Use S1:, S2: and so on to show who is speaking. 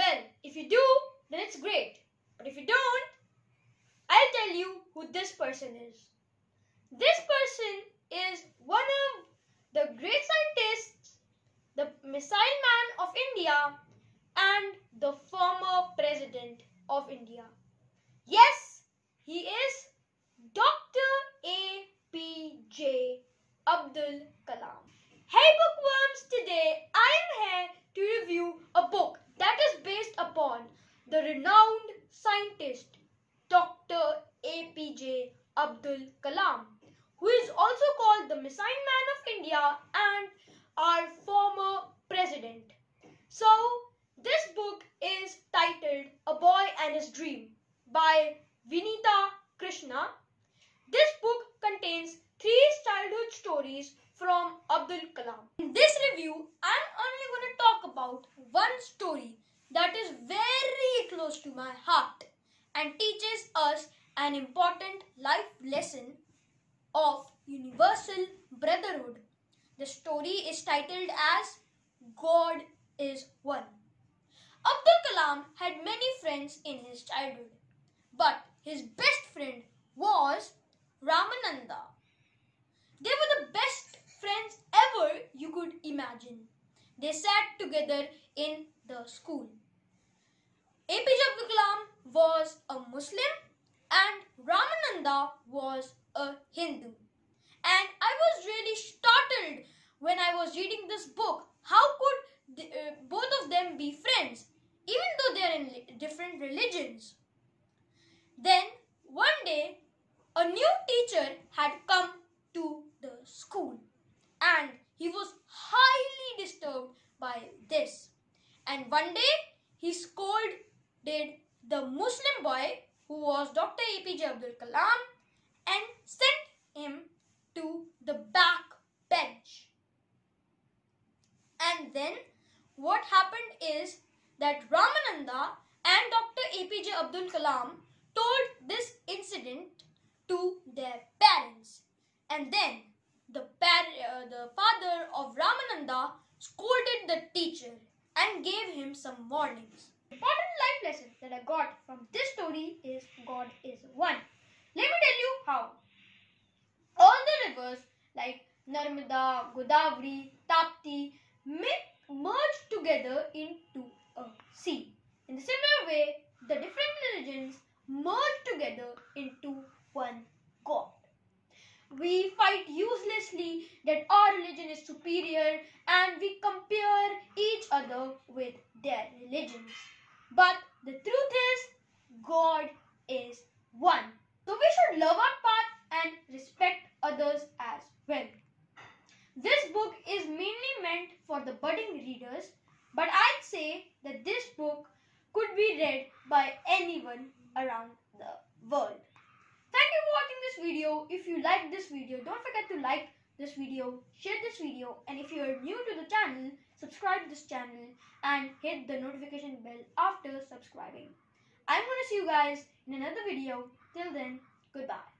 S1: Well, if you do, then it's great. But if you don't, I'll tell you who this person is. This person is one of the great scientists, the missile man of India, and the former president of India. Yes, he is Dr. A.P.J. Abdul Kalam. Hey bookworms, today I am here to review a book that is based upon the renowned scientist Dr. APJ Abdul Kalam, who is also called the Missile Man of India and our former president. So, this book is titled A Boy and His Dream by Vinita Krishna. This book contains three childhood stories from Abdul Kalam. In this review, I'm only going to talk about one story that is very close to my heart and teaches us an important life lesson of universal brotherhood. The story is titled as God is One. Abdul Kalam had many friends in his childhood, but his best friend was Ramananda. They were the best friends ever you could imagine. They sat together in the school. APJ Abdul Kalam was a Muslim and Ramananda was a Hindu. And I was really startled when I was reading this book. How could uh, both of them be friends, even though they are in different religions? Then one day, a new teacher had come to the school and he was highly disturbed by this. And one day, he scolded the Muslim boy who was Dr. APJ Abdul Kalam and sent him to the back bench. And then what happened is that Ramananda and Dr. APJ Abdul Kalam told this incident to their parents. And then the, uh, the father of Ramananda scolded the teacher and gave him some warnings. The important life lesson that I got from this story is God is one. Let me tell you how. All the rivers like Narmada, Godavari, Tapti merge together into a sea. In the similar way, the different religions merge together into one God. We fight uselessly that our religion is superior and we compare each other with their religions. But the truth is, God is one. So we should love our path and respect others as well. This book is mainly meant for the budding readers, but I'd say that this book could be read by anyone around the world. Thank you for watching this video. If you liked this video, don't forget to like this video, share this video and if you are new to the channel, subscribe this channel and hit the notification bell after subscribing. I'm going to see you guys in another video. Till then, goodbye.